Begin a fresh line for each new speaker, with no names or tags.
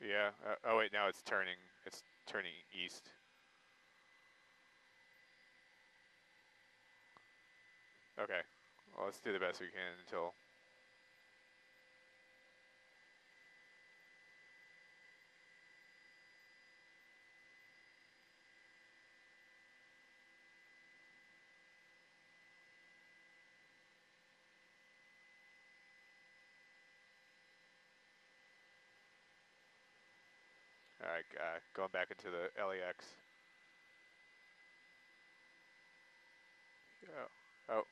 Yeah. Uh, oh wait, now it's turning. It's turning east. Okay. Well, let's do the best we can until All right, uh, going back into the LEX. Oh, oh,